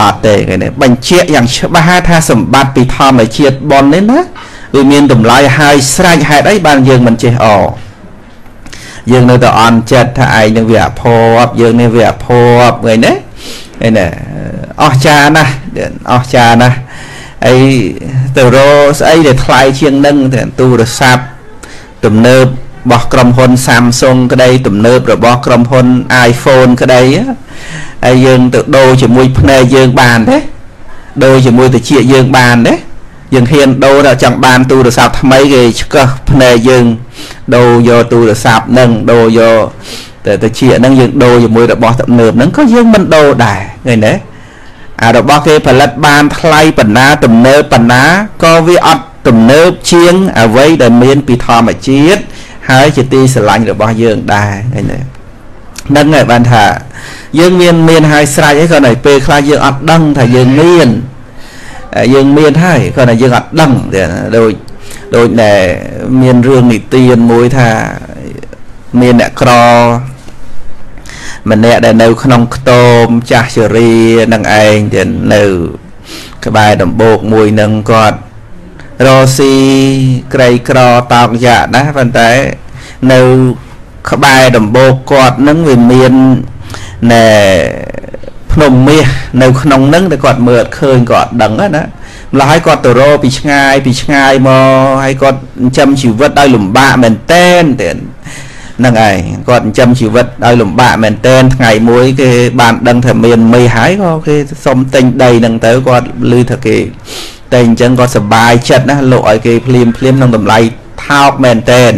អត់ទេគេនេះបញ្ជាក់យ៉ាងច្បាស់ថាសម្បត្តិពីធម្មជាតិបននេះណាវាមានតម្លៃហើយស្រេចហេតុអីបានយើងមិនចេះអយើងនៅតែអន់ចិត្តថាឯងនឹងវាអភ័ព្វយើងនេះវាអភ័ព្វឃើញទេឃើញទេអស្ចារ្យណាស់អស្ចារ្យណាស់អីទៅរកស្អីដែលថ្លៃជាងនឹងទូរស័ព្ទទំនើបរបស់ក្រុមហ៊ុន Samsung ក្តីទំនើបរបស់ក្រុមហ៊ុន iPhone ក្តី ហើយយើងទៅដូរជាមួយភ្នែកយើងបានទេដូរជាមួយតិចយើងបានទេយើងហ៊ានដូរដល់ចង់បានទូរស័ព្ទថ្មីគេឆ្កឹះភ្នែកយើងដូរយកទូរស័ព្ទនឹងដូរយកតែតិចហ្នឹងយើងដូរជាមួយរបស់ទំនើបហ្នឹងក៏យើងមិនដូរដែរឃើញទេអារបស់គេផលិតបានថ្លៃបណ្ណាទំនើបបណ្ណាក៏វាអត់ទំនើបជាងអ្វីដែលមានពីធម្មជាតិហើយជាទីស្រឡាញ់របស់យើងដែរឃើញទេនឹងហើយបានថា យើងមានមានហើយស្រេចអីក៏នៅពេលខ្លះយើងអត់ដឹងថាយើងមានយើងមានហើយគាត់ថាយើងអត់ដឹងដូចដូចដែលមានរឿងនិទានមួយថាមានអ្នកក្រម្នាក់ដែលនៅ ក្នុងខ្ទមចាស់ជរានឹងឯងទៀតនៅ ក្បែរដំបូកមួយនឹងគាត់រស៊ីក្រីក្រតោកយ៉ាណាប៉ុន្តែនៅក្បែរដំបូកគាត់នឹងវាមាន ណែភ្នំមាសនៅក្នុងនឹងតែគាត់មើលឃើញគាត់ដឹងណាម្ល៉េះហើយគាត់ទៅរកពីឆ្ងាយពីឆ្ងាយមកហើយគាត់ចិញ្ចឹមជីវិតដោយលំបាកមែនតែនទៀតហ្នឹងឯងគាត់ចិញ្ចឹមជីវិតដោយលំបាកមែនតែនថ្ងៃមួយគេបានដឹងថាមានមេហើយក៏គេសុំទិញដីហ្នឹងទៅគាត់ឮថាគេតែអញ្ចឹងគាត់សប្បាយចិត្តណាលោកឲ្យគេភ្លាមភ្លាមក្នុងតម្លៃថោកមែនតែន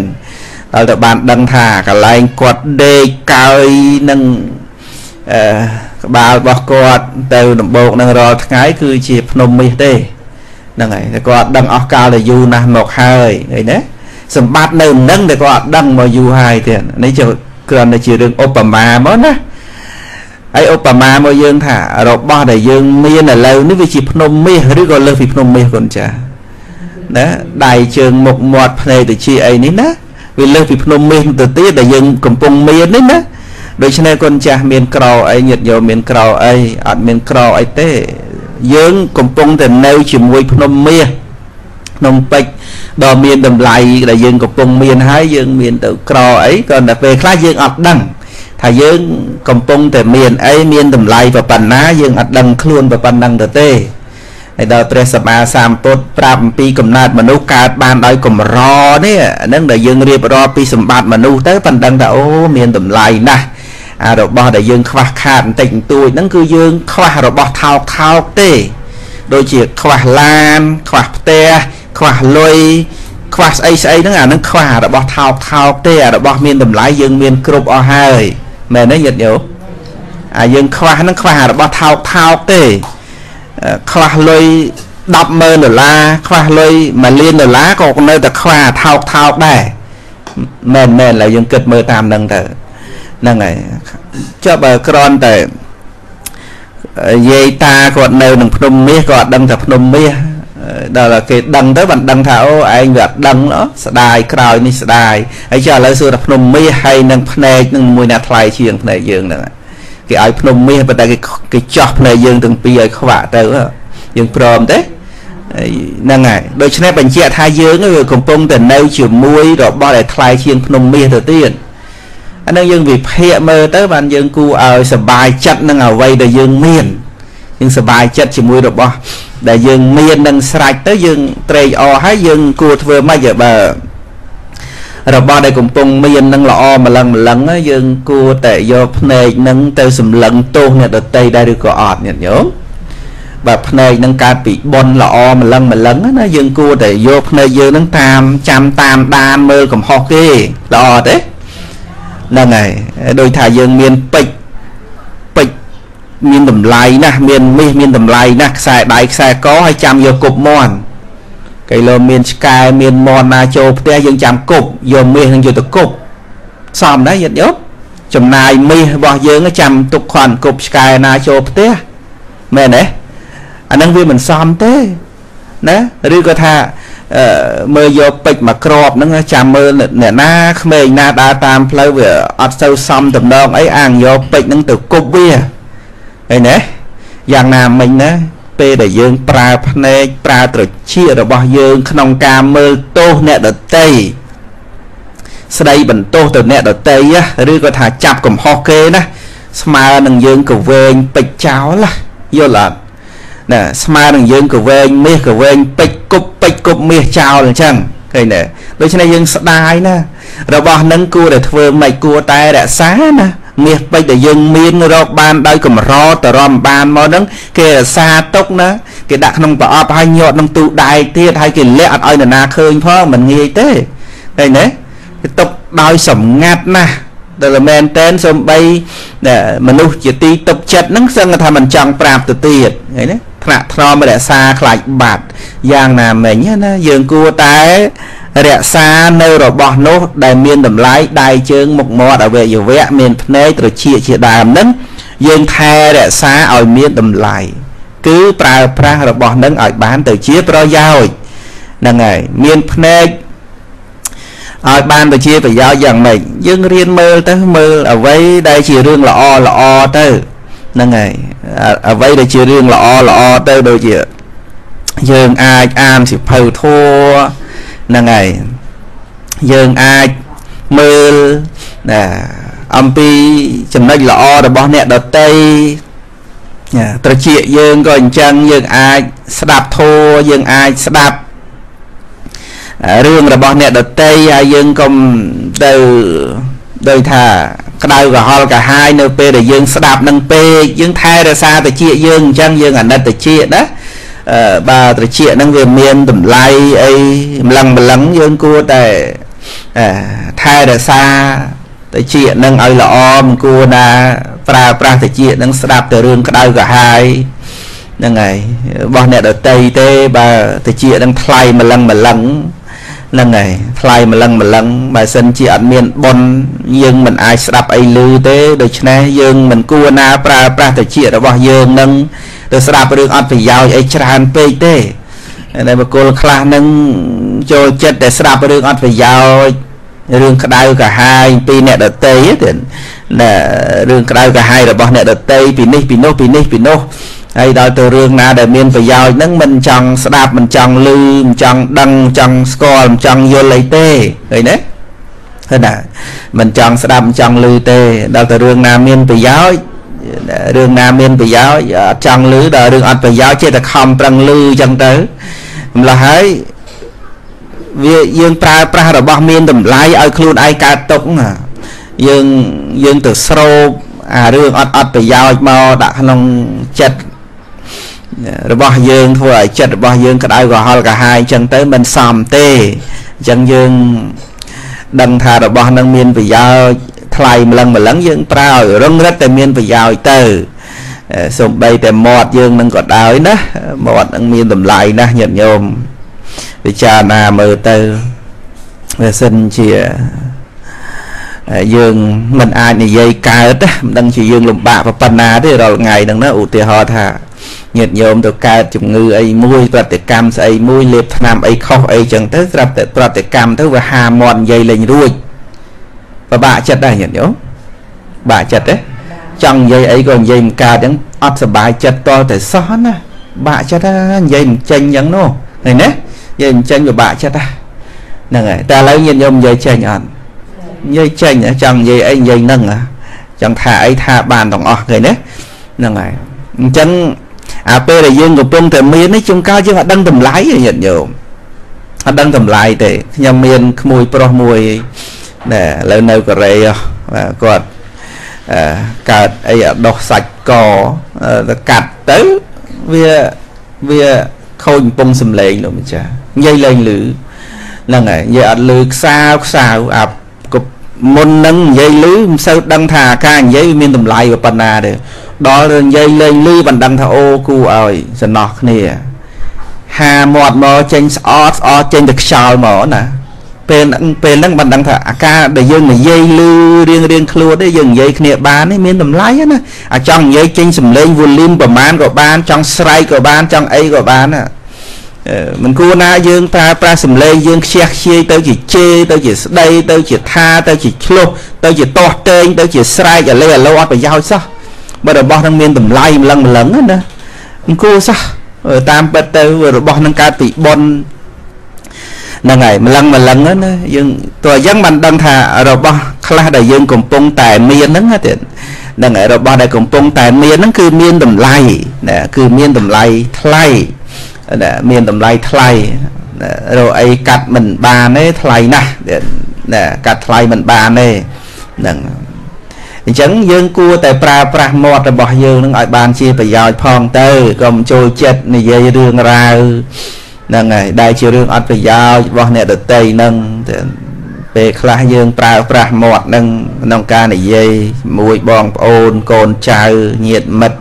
ដល់តែបានដឹងថាកន្លែងគាត់ដេកកើយនឹងអឺ ក្បាលរបស់គាត់ទៅដំបូកនឹងរាល់ថ្ងៃគឺជាភ្នំមាសទេហ្នឹងហើយតែគាត់ដឹងអស់កាលទៅយូរណាស់មកហើយឃើញទេសម្បត្តិនៅនឹងតែគាត់អត់ដឹងមកយូរហើយទៀតនេះជាគ្រាន់តែជារឿងឧបមាមកណាហើយឧបមាមកយើងថារបស់ដែលយើងមានឥឡូវនេះវាជាភ្នំមាសឬក៏លើសពីភ្នំមាសកូនចាណាដៃជើងមុខមាត់ភ្នែកទៅជាអីនេះណាវាលើសពីភ្នំមាសទៅទៀតដែលយើងកំពុងមាននេះណា ដូច្នេះគុណចាស់មានក្រអីញាតិយោមមានក្រអីអត់មានក្រអីទេ យើងកំពុងតែនៅជាមួយភ្នំមាសភ្នំពេជ្រដ៏មានតម្លៃដែលយើងកំពុងមានហើយយើងមានទៅក្រអីក៏តែពេលខ្លះយើងអត់ដឹងថាយើងកំពុងតែមានអីមានតម្លៃប៉ុណ្ណាយើងអត់ដឹងខ្លួនប៉ុណ្ណឹងទៅទេហើយដល់ព្រះសម្មាសម្ពុទ្ធប្រាប់អំពីកំណើតមនុស្សកើតបានដោយកម្រនេះហ្នឹងដែលយើងរៀបរាប់ពីសម្បត្តិមនុស្សទៅប៉ណ្ដឹងថាអូមានតម្លៃណាស់ អារបស់ដែលយើងខ្វះខាតបន្តិចបន្តួចហ្នឹងគឺយើងខ្វះរបស់ថោកថោកទេ ដូចជាខ្វះឡាន ខ្វះផ្ទះខ្វះលុយខ្វះស្អីស្អីហ្នឹងអាហ្នឹងខ្វះរបស់ថោកថោកទេអារបស់មានតម្លៃយើងមានគ្រប់អស់ហើយមែនទេញាតិញោមអាយើងខ្វះហ្នឹងខ្វះរបស់ថោកថោកទេខ្វះលុយ100000ដុល្លារខ្វះលុយ1លានដុល្លារក៏នៅតែខ្វះថោកថោកដែរមែនមែនឡើយយើងគិតមើលតាមហ្នឹងទៅ ហ្នឹងហើយចុះបើក្រន់តែយាយតាគាត់នៅនឹងភ្នំមាសក៏អត់ដឹងថាភ្នំមាសដល់គេដឹងទៅបានដឹងថាអូឯងវាអត់ដឹងស្ដាយក្រោយនេះស្ដាយហើយចុះឥឡូវសួរថាភ្នំមាសហើយនឹងភ្នែកនឹងមួយណាថ្លៃជាងភ្នែកយើងហ្នឹងគេឲ្យភ្នំមាសប៉ុន្តែគេគេចោះភ្នែកយើងទាំងពីរឲ្យខ្វាក់ទៅយើងព្រមទេហ្នឹងហើយដូច្នេះបញ្ជាក់ថាយើងវាកំពុងតែនៅជាមួយរបស់ដែលថ្លៃជាងភ្នំមាសទៅទៀត អានឹងយើងវិភាគមើលទៅបានយើងគូឲ្យសบายចិត្តនឹងអ្វីដែលយើងមានយើងសบายចិត្តជាមួយរបស់ដែលយើងមាននឹងស្រេចទៅយើងត្រេកអរហើយយើងគួរធ្វើម៉េចបើរបស់ដែលកំពុងមាននឹងល្អម្លឹងម្លឹងយើងគួរតែយកភ្នែកនឹងទៅសម្លឹងទោសអ្នកដតីដែរឬក៏អត់ញាតិញោមបើភ្នែកនឹងកើតពីប៉ុនល្អម្លឹងម្លឹងណាយើងគួរតែយកភ្នែកយើងនឹងតាមចាំតាមដានមើលកំហុសគេល្អទេ ហ្នឹងហើយដូចថាយើងមានពេជ្រពេជ្រមានតម្លៃណាស់មានមាសមានតម្លៃណាស់ខ្សែដៃខ្សែកហើយចាំយកគប់មន់គេលោមានឆ្កែមានមន់ណាចូលផ្ទះយើងចាំគប់យកមាសនឹងយកទៅគប់សមដែរយត់យកចំណាយមាសរបស់យើងចាំទុកខន់គប់ឆ្កែណាចូលផ្ទះមែនទេអានឹងវាមិនសមទេណាឬក៏ថា មើលយកពេជ្រមកក្របហ្នឹងចាំមើលអ្នកណាក្មេងណាដើរតាមផ្លូវវាអត់សូវសមតំណងអីអាងយកពេជ្រហ្នឹងទៅគប់វាឃើញទេយ៉ាងណាមិញណាពេលដែលយើងប្រើភ្នែកប្រើត្រចៀករបស់យើង ក្នុងការមើលទោសអ្នកដតីស្ដីបន្ទោសទៅអ្នកដតីឬក៏ថាចាប់កំហុសគេណាស្មើនឹងយើងក៏វែងពេចចោលយល់អត់ ណាស្មើនឹងយើងក៏វែងមាសក៏វែងពេចគប់ពេចគប់មាសចោលអញ្ចឹងឃើញទេដូច្នេះយើងស្ដាយណារបស់នឹងគួរតែធ្វើមិនគួរតែរក្សាណាមាសពេជ្រដែលយើងមានរកបានដោយកម្រតរំបានមកហ្នឹងគេរក្សាទុកណាគេដាក់ក្នុងប្រអប់ហើយញាត់ក្នុងទូដែកទៀតហើយគេលាក់អត់ឲ្យនរណាឃើញផងមិនងាយទេឃើញទេគេទុកដោយសម្ងាត់ណាស់ដែលមែនតែនសំបីមនុស្សជាទីទុកចិត្តហ្នឹងសឹងថាមិនចង់ប្រាប់ទៅទៀតឃើញទេ ថ្នាក់ថ្នមរក្សាខ្លាចបាត់យ៉ាងណាមិញណាយើងគួរតែរក្សានៅរបស់នោះ ដែលមានតម្លៃដៃជើងមុខមាត់អវយវៈមានភ្នែកត្រចៀកជាដើមនឹងយើងថែរក្សាឲ្យមានតម្លៃគឺប្រើប្រាស់របស់នឹងឲ្យបានទៅជាប្រយោជន៍ហ្នឹងហើយមានភ្នែកឲ្យបានទៅជាប្រយោជន៍យ៉ាងម៉េចយើងរៀនមើលទៅមើលអ្វីដែលជារឿងល្អល្អទៅ ហ្នឹងហើយអ្វីដែលជារឿងល្អល្អទៅដូចជាយើងអាចអានសិភៅធัวហ្នឹងហើយយើងអាចមើលណាអំពីចំណុចល្អរបស់អ្នកដតីត្រចៀកយើងក៏អញ្ចឹងយើងអាចស្ដាប់ធម៌យើងអាចស្ដាប់រឿងរបស់អ្នកដតីហើយយើងកុំទៅដោយថា ក្តៅក្រហល់កាហាយនៅពេលដែលយើងស្ដាប់នឹងពេកយើងថែរក្សាតិចយើងអញ្ចឹងយើងអាណិតតិចណាបើត្រចៀកហ្នឹងវាមានតម្លៃអីម្លឹងម្លឹងយើងគួរតែថែរក្សាតិចហ្នឹងឲ្យល្អមិនគួរណាប្រើប្រាស់តិចហ្នឹងស្ដាប់តែរឿងក្តៅក្រហាយហ្នឹងហើយរបស់អ្នកដតីទេបើតិចហ្នឹងថ្លៃម្លឹងម្លឹង ហ្នឹងហើយថ្លៃម្លឹងម្លឹងបើសិនជាអត់មានប៉ុនយើងមិនអាចស្ដាប់អីឮទេដូច្នេះយើងមិនគួរណាប្រើប្រាស់តិចរបស់យើងនឹងទៅស្ដាប់រឿងអត់ប្រយោជន៍អីច្រើនពេកទេតែបុគ្គលខ្លះនឹងចូលចិត្តតែស្ដាប់រឿងអត់ប្រយោជន៍រឿងក្តៅកាហាយពីអ្នកដតីទេណារឿងក្តៅកាហាយរបស់អ្នកដតីពីនេះពីនោះពីនេះពីនោះ ហើយដល់ទៅរឿងណាដែលមានប្រយោជន៍ហ្នឹងមិនចង់ស្ដាប់មិនចង់ឮមិនចង់ដឹងចង់ស្គាល់មិនចង់យល់អីទេឃើញទេឃើញណាមិនចង់ស្ដាប់មិនចង់ឮទេដល់ទៅរឿងណាមានប្រយោជន៍រឿងណាមានប្រយោជន៍អត់ចង់ឮដល់រឿងអត់ប្រយោជន៍ចេះតែខំប្រឹងឮអញ្ចឹងទៅម្ល៉េះហើយវាយើងប្រើប្រាស់របស់មានតម្លៃឲ្យខ្លួនឯងកើតទុកយើងយើងទៅស្រោបអារឿងអត់អត់ប្រយោជន៍មកដាក់ក្នុងចិត្ត របស់យើងធ្វើឲ្យចិត្តរបស់យើងក្តៅក្រហល់កាហាយអញ្ចឹងទៅមិនសមទេអញ្ចឹងយើងដឹងថារបស់នឹងមានប្រយោជន៍ថ្លៃម្លឹងម្លឹងយើងប្រើឲ្យរឹងរិតតែមានប្រយោជន៍ទៅសំបីតែមាត់យើងនឹងក៏ដោយណាមាត់នឹងមានតម្លៃណាស់ញាតិញោមពិចារណាមើលទៅវាសិនជាយើងមិនអាចនិយាយកើតមិនដឹងជាយើងលំបាកប៉ុណ្ណាទេរាល់ថ្ងៃហ្នឹងណាឧទាហរណ៍ថា ញាតិញោមទៅកើតជំងឺអីមួយប្រតិកម្មស្អីមួយលេបថ្នាំអីខុសអីចឹងទៅស្រាប់តែប្រតិកម្មទៅវាហាមាត់និយាយលេងរួចពិបាកចិត្តដែរញាតិញោមបាក់ចិត្តទេចង់និយាយអីក៏និយាយមិនកើតចឹងអត់សុបាយចិត្តតតែសោះណាបាក់ចិត្តនិយាយមិនចេញចឹងនោះឃើញទេនិយាយមិនចេញពិបាកចិត្តហ្នឹងហើយតែឥឡូវញាតិញោមនិយាយចេញអត់និយាយចេញចង់និយាយអីនិយាយនឹងចង់ថាអីថាបានទាំងអស់ឃើញទេហ្នឹងហើយអញ្ចឹង អាពេលដែលយើងកំពុងតែមាននេះជួនកាលយើងអត់ដឹងតម្លៃញាតិញោមអត់ដឹងតម្លៃទេខ្ញុំមានក្មួយប្រុសមួយណែឥឡូវនៅកូរ៉េបាទគាត់កើតអីដោះសាច់កទៅកាត់ទៅវាវាខូចកំពុងសំឡេងលោកម្ចាស់និយាយលេងលឺហ្នឹងហើយនិយាយអត់លឺខ្សៅខ្សៅអាមុននឹងនិយាយលឺមិនសូវដឹងថាការនិយាយមានតម្លៃប៉ុណ្ណាទេ ដល់រឿងនិយាយលេងលឺមិនដឹងថាអូគូឲ្យសំណោះគ្នា ហាមាត់មកចេញស្អតស្អតចេញទៅខ្យល់មកណាពេលពេលហ្នឹងមិនដឹងថាអាការដែលយើងនិយាយលឺរៀងរៀងខ្លួនទេយើងនិយាយគ្នាបាននេះមានតម្លៃណាអាចង់និយាយចេញសំឡេង volume ប្រមាណក៏បាន ចង់ស្រែកក៏បានចង់អីក៏បានណាមិនគួរណាយើងប្រើប្រាស់សម្លេងយើងខ្ជះខ្ជាយទៅជាជេរទៅជាស្ដីទៅជាថាទៅជាឆ្លុះទៅជាទាស់តេងទៅជាស្រែកអាលេអាឡូអត់ប្រយោជន៍សោះ បើរបស់នឹងមានតម្លៃម្លឹងម្លឹងណាអង្គសោះតាមពិតទៅរបស់នឹងកើតពីបុណ្យហ្នឹងហើយម្លឹងម្លឹងណាយើងតើអញ្ចឹងបានដឹងថារបស់ខ្លះដែលយើងកំពុងតែមានហ្នឹងទៀតហ្នឹងហើយរបស់ដែលកំពុងតែមានហ្នឹងគឺមានតម្លៃណាគឺមានតម្លៃថ្លៃណាមានតម្លៃថ្លៃរកអីកាត់មិនបានទេថ្លៃណាស់ណាកាត់ថ្លៃមិនបានទេហ្នឹង អញ្ចឹងយើងគួរតែប្រើប្រាស់មាត់របស់យើងនឹងឲ្យបានជាប្រយោជន៍ផងទៅកុំចូលចិត្តនិយាយរឿងរ៉ាវហ្នឹងហើយដែលជារឿងអត់ប្រយោជន៍របស់អ្នកដតីហ្នឹងពេលខ្លះយើងប្រើប្រាស់មាត់នឹងក្នុងការនិយាយជាមួយបងប្អូនកូនចៅញាតិមិត្ត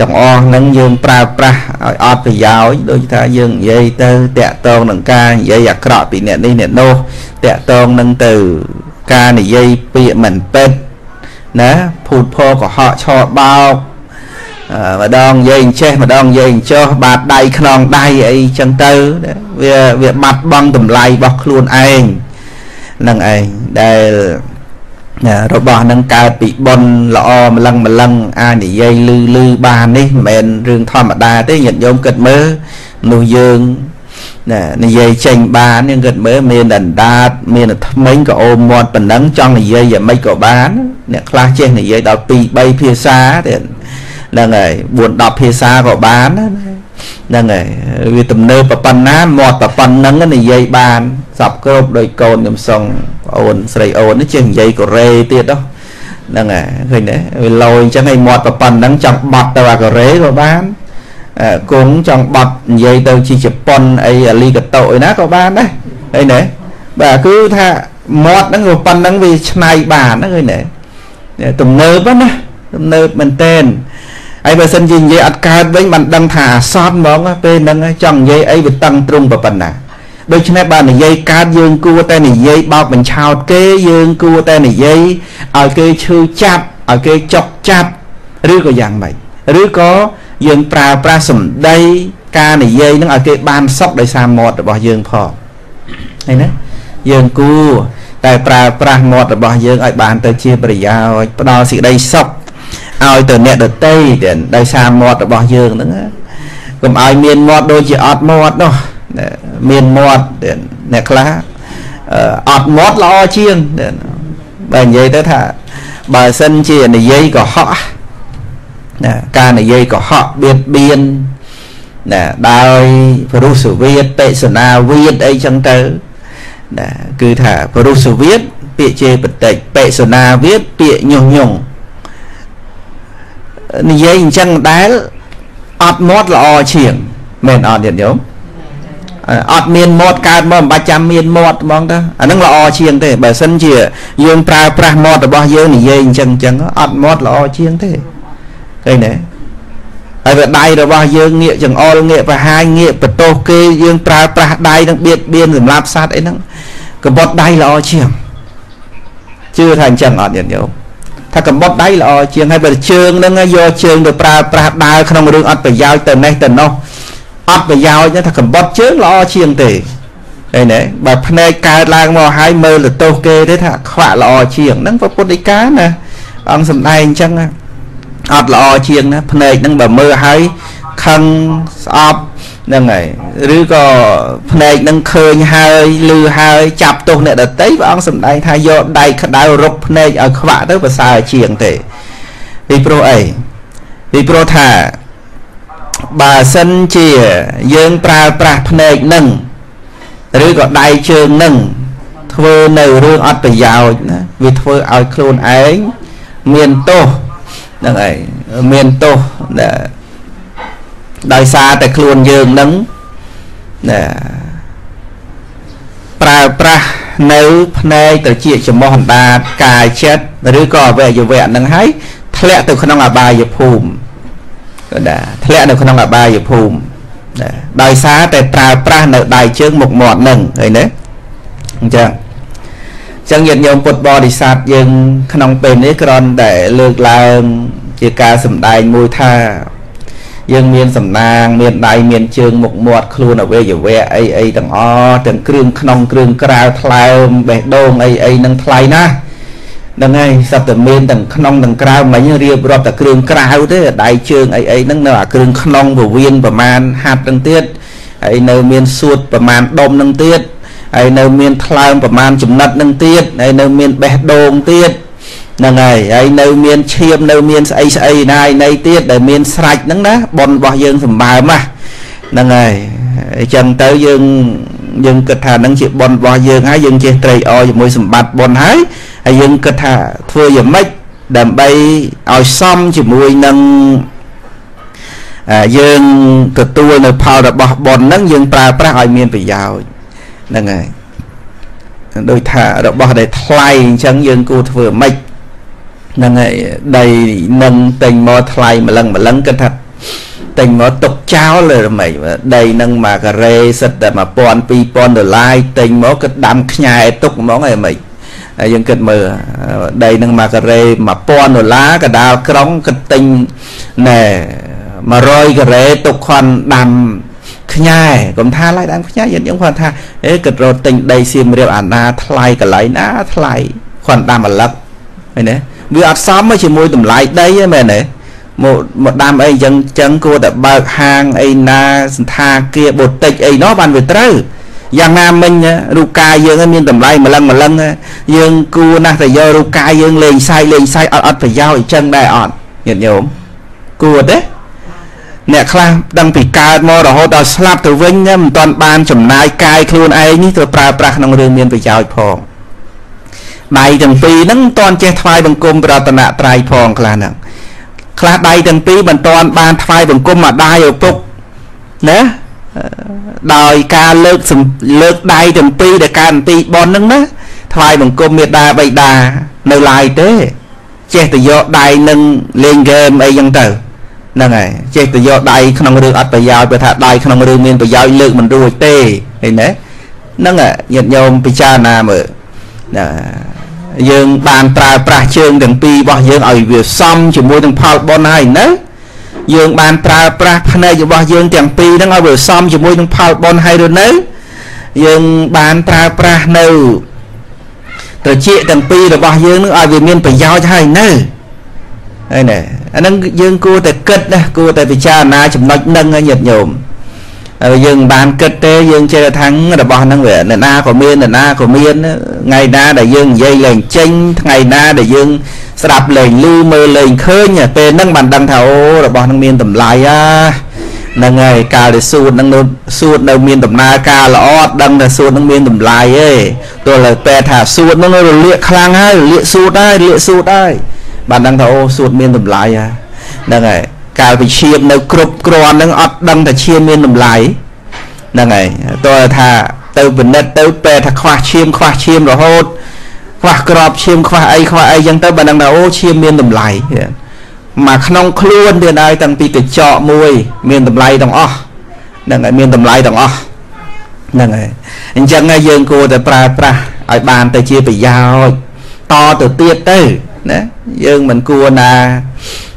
ទាំងអស់ហ្នឹងយើងប្រើប្រាស់ឲ្យអត់ប្រយោជន៍ដូចថាយើងនិយាយទៅតាក់ទងនឹងការនិយាយអាក្រក់ពីអ្នកនេះអ្នកនោះតាក់ទងនឹងទៅការនិយាយពាក្យមិនពិត ណាភូតផកុហកឆោបោកម្ដងនិយាយអញ្ចេះម្ដងនិយាយអញ្ចោះបាតដៃខ្នងដៃអីចឹងទៅវាវាបាត់បង់តម្លៃរបស់ខ្លួនឯងនឹងឯងដែលរបស់នឹងកើតពីបុណ្យល្អម្លឹងម្លឹងអាចនិយាយលឺលឺបាននេះមិនមែនរឿងធម្មតាទេញាតិញោមគិតមើលនោះយើង ណានិយាយចេញបានយើងគិតមើលមានដណ្ដាត មានថ្មិញក៏អូមមាត់ប៉ុណ្ណឹងចង់និយាយយ៉ាងម៉េចក៏បានអ្នកខ្លះចេះនិយាយដល់2 3ភាសាទៀតហ្នឹងហើយ4 10ភាសាក៏បានហ្នឹងហើយវាទំនើបប៉ុណ្ណាមាត់ប៉ុណ្ណឹងនិយាយបានសពគ្រប់ដោយកូនខ្ញុំសងអូនស្រីអូនចេះនិយាយកូរ៉េទៀតហ្នឹងហើយឃើញទេវាលយអញ្ចឹងឲ្យមាត់ប៉ុណ្ណឹងចង់បត់ទៅអាកូរ៉េក៏បាន គង់ចង់បត់និយាយទៅជាជប៉ុនអីអាលីកាតូអីណាក៏បានដែរឃើញទេបាទគឺថាមាត់ហ្នឹងក៏ប៉ុណ្ណឹងវាឆ្នៃបានហ្នឹងឃើញទេទំនើបណាទំនើបមែនតែនហើយបើសិនជានិយាយអត់កើតវិញបានដឹងថាអសត់ហ្មងពេលហ្នឹងចង់និយាយអីវាតឹងទ្រង់ប៉ុណ្ណាដូច្នេះបើនិយាយកើតយើងគួរតែនិយាយបោកបញ្ឆោតគេយើងគួរតែនិយាយឲ្យគេឈឺចាប់ឲ្យគេចុកចាប់ឬក៏យ៉ាងម៉េចឬក៏ យើងប្រើប្រាស់សម្ដីការនិយាយនឹងឲ្យគេបានសុខដោយសារមាត់របស់យើងផងឃើញទេយើងគួរតែប្រើប្រាស់មាត់របស់យើងឲ្យបានទៅជាប្រយោជន៍ផ្ដល់សេចក្តីសុខឲ្យទៅអ្នកដតីទៀតដោយសារមាត់របស់យើងហ្នឹងកុំឲ្យមានមាត់ដូចជាអត់មាត់នោះមានមាត់អ្នកខ្លះអត់មាត់ល្អជាងបើនិយាយទៅថាបើសិនជានិយាយកុហក ណាការនិយាយកុហកបៀតបៀនណាដោយពរុសវិទ្យបេសនាវិទ្យអីចឹងទៅណាគឺថាពរុសវិទ្យពាក្យជេរបតិចបេសនាវិទ្យពាក្យញុះញង់និយាយអញ្ចឹងដែលអត់មាត់ល្អជាងមែនអត់ញាតិញោមអត់មានមាត់កើតមកមិនបាច់ចាំមានមាត់ហ្មងទៅអាហ្នឹងល្អជាងទេបើសិនជាយើងប្រើប្រាស់មាត់របស់យើងនិយាយអញ្ចឹងអញ្ចឹងអត់មាត់ល្អជាងទេ ឃើញទេហើយវាដៃរបស់យើងងាកចង្អុលងាកប្រហាញងាកបន្ទោសគេយើងប្រើប្រាស់ដៃនឹងបៀតបៀនសម្រាប់សត្វអីហ្នឹងកបត់ដៃល្អជាងជឿថាអញ្ចឹងអត់ញាតិញោមថាកបត់ដៃល្អជាងហើយបើជើងហ្នឹងយកជើងទៅប្រើប្រាស់ដើរក្នុងរឿងអត់ប្រយោជន៍ទៅនេះទៅនោះអត់ប្រយោជន៍ថាកបត់ជើងល្អជាងទេឃើញទេបើភ្នែកកើតឡើងមកហើយមើលទៅទោសគេទេថាខ្វាក់ល្អជាងហ្នឹងពុទ្ធដីកាណាអង្គសំដែងអញ្ចឹង អត់ល្អជាងណាភ្នែកហ្នឹងបើមើលហើយខឹងស្អប់ហ្នឹងហើយឬក៏ភ្នែកនឹងឃើញហើយឮហើយចាប់ទោសអ្នកដតីព្រះអង្គសម្ដែងថាយកដៃក្តៅរុកភ្នែកឲ្យខ្វាក់ទៅប្រសើរជាងទេពីព្រោះអីពីព្រោះថាបើសិនជាយើងប្រើប្រាស់ភ្នែកនឹងឬក៏ដៃជើងនឹងធ្វើនៅរឿងអត់ប្រយោជន៍ណាវាធ្វើឲ្យខ្លួនឯងមានទោស ហ្នឹងឯងមានទោសដោយសារតែខ្លួនយើងនឹងណាប្រើប្រាស់នៅភ្នែកត្រចៀកចំោះអណ្ដាតកាយចិត្តឬក៏អវយវៈនឹងហើយធ្លាក់ទៅក្នុងអបាយភូមិក៏ដែរធ្លាក់នៅក្នុងអបាយភូមិដែរដោយសារតែប្រើប្រាស់នៅដៃជើងមុខមាត់នឹងឃើញទេអញ្ចឹង ចឹងញាតិញោមពុទ្ធបរិស័ទយើងក្នុងពេលនេះគ្រាន់តែលើកឡើងជាការសម្ដែងមួយថា យើងមានសំណាង មានដៃមានជើងមុខមាត់ខ្លួនអវយវៈអីអីទាំងអស់ទាំងគ្រឿងក្នុងគ្រឿងក្រៅថ្លើមបេះដូងអីអីនឹងថ្លៃណាស់ហ្នឹងហើយសត្វតែមានទាំងក្នុងទាំងក្រៅមិញរៀបរាប់តែគ្រឿងក្រៅទេដៃជើងអីអីហ្នឹងនៅអាគ្រឿងក្នុងពវៀនប្រមាណហាត់ហ្នឹងទៀតហើយនៅមានសួតប្រមាណដុំហ្នឹងទៀត ហើយនៅមានថ្លើមប្រមាណចំណិតហ្នឹងទៀតហើយនៅមានបេះដូងទៀតហ្នឹងហើយហើយនៅមានឈាមនៅមានស្អីស្អីណាយនៃទៀតដែលមានស្រាច់ហ្នឹងណាប៉ុនរបស់យើងសម្បើមហ្នឹងហើយអញ្ចឹងទៅយើងយើងគិតថានឹងជាប៉ុនរបស់យើងហើយយើងចេះត្រេកអរជាមួយសម្បត្តិប៉ុនហើយហើយយើងគិតថាធ្វើយ៉ាងម៉េចដើម្បីឲ្យសមជាមួយនឹងយើងទទួលនៅផលរបស់ប៉ុនហ្នឹងយើងប្រើប្រាស់ឲ្យមានប្រយោជន៍ ហ្នឹងហើយដូចថារបស់ដែលថ្លៃអញ្ចឹងយើងគួរធ្វើម៉េចហ្នឹងហើយដីនឹងតែងមកថ្លៃម្លឹងម្លឹងគិតថាតែងមកទុកចោលឬមិនដីនឹងមកការ៉េសិតតែ1000 2000ដុល្លារតែងមកគិតដាំខ្ញែទុកហ្មងហើយមិនហើយយើងគិតមើលដីនឹងមកការ៉េ1000ដុល្លារកដាលក្រុងគិតទិញណែ100ការ៉េទុកខន់ដាំ ខ្ញែកុំថាឡើយដាំខ្ញែយើងយើងគាត់ថាអេគិតរត់ទិញដីសៀមរាបអាណាថ្លៃកន្លែងណាថ្លៃខន់ដាំអាលឹកឃើញទេវាអត់សមជាមួយតម្លៃដីទេមែនទេមកមកដាំអីអញ្ចឹងអញ្ចឹងគួរតែបើកហាងអីណាសន្តាគារបូតិចអីណោះបានវាត្រូវយ៉ាងណាមិញរូបកាយយើងមានតម្លៃម្លឹងម្លឹងយើងគួរណាស់តែយករូបកាយយើងលេងសាយលេងសាយអត់អត់ប្រយោជន៍អញ្ចឹងដែរអត់ញាតិញោមគួរទេ អ្នកខ្លះដឹងពីកើតមករហូតដល់ស្លាប់ទៅវិញមិនទាន់បានចំណាយកាយខ្លួនឯងនេះទៅប្រើប្រាស់ក្នុងរឿងមានប្រយោជន៍ផងដៃទាំងពីរហ្នឹងមិនទាន់ចេះថ្វាយបង្គំប្រតនត្រ័យផងខ្លះហ្នឹងខ្លះដៃទាំងពីរមិនទាន់បានថ្វាយបង្គំម្ដាយឪពុកណាដោយការលើកលើកដៃទាំងពីរដែលការនទីបនហ្នឹងណាថ្វាយបង្គំមេដាបៃតានៅឡើយទេចេះតែយកដៃនឹងលេងហ្គេមអីចឹងទៅ ហ្នឹងហើយចេះតែយកដៃក្នុងរឿងអត់ប្រយោជន៍ព្រោះថាដៃក្នុងរឿងមានប្រយោជន៍លើកមិនរួចទេឃើញទេហ្នឹងញាតិញោមពិចារណាមើលណាយើងបានប្រើប្រាស់ជើងទាំងពីររបស់យើងឲ្យវាសមជាមួយនឹងផលបុណ្យហើយណាយើងបានប្រើប្រាស់ភ្នែករបស់យើងទាំងពីរហ្នឹងឲ្យវាសមជាមួយនឹងផលបុណ្យហើយឬនៅយើងបានប្រើប្រាស់នៅត្រចៀកទាំងពីររបស់យើងនឹងឲ្យវាមានប្រយោជន៍ហើយនៅ ហើយណាអាហ្នឹងយើងគួរតែគិតណាគួរតែពិចារណាចំណុចហ្នឹងញាតិញោមហើយយើងបានគិតទេយើងចេះថារបស់ហ្នឹងវាអ្នកណាក៏មានអ្នកណាក៏មានថ្ងៃណាដែលយើងនិយាយលេងចេញថ្ងៃណាដែលយើងស្ដាប់លេងឮមើលលេងឃើញពេលហ្នឹងបានដឹងថាអូរបស់ហ្នឹងមានតម្លៃអាហ្នឹងហើយកាលដែលសួតហ្នឹងនៅសួតនៅមានដំណើរការល្អអត់ដឹងថាសួតហ្នឹងមានតម្លៃទេទោះតែពេលថាសួតហ្នឹងរលាកខ្លាំងហើយរលាកសួតហើយរលាកសួតហើយ បានដឹងថាអូសួតមានតម្លៃហ្នឹងហើយកាលវិឈាមនៅគ្រប់គ្រាន់ហ្នឹងអត់ដឹងថាឈាមមានតម្លៃហ្នឹងហើយតើថាទៅពិនិត្យទៅពេលថាខ្វះឈាមខ្វះឈាមរហូតខ្វះក្របឈាមខ្វះអីខ្វះអីចឹងទៅបើដឹងថាអូឈាមមានតម្លៃមកក្នុងខ្លួនទៀតហើយតាំងពីកញ្ចក់មួយ មានតម្លៃទាំងអស់ហ្នឹងហើយមានតម្លៃទាំងអស់ហ្នឹងហើយអញ្ចឹងយើងគួរតែប្រើប្រាស់ឲ្យបានទៅជាប្រយោជន៍តទៅទៀតទៅ ណាយើងមិនគួរណា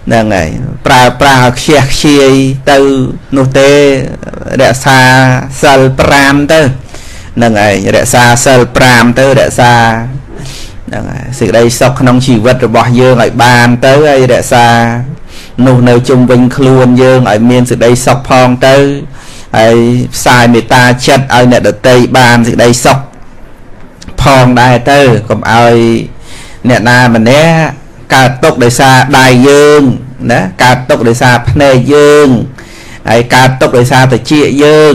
ហ្នឹងហើយប្រើប្រាស់ឲ្យខ្ជះខ្ជាយទៅនោះទេរក្សាសិល5ទៅហ្នឹងហើយរក្សាសិល5ទៅរក្សាហ្នឹងហើយសេចក្តីសុខក្នុងជីវិតរបស់យើងឲ្យបានទៅហើយរក្សានោះនៅជុំវិញខ្លួនយើងឲ្យមានសេចក្តីសុខផងទៅហើយផ្សាយមេត្តាចិត្តឲ្យអ្នកដតីបានសេចក្តីសុខផងដែរទៅកុំឲ្យ អ្នកណាម្នាក់កើតទុកដោយសារដៃយើងណាកើតទុកដោយសារភ្នែកយើងហើយកើតទុកដោយសារតិចយើង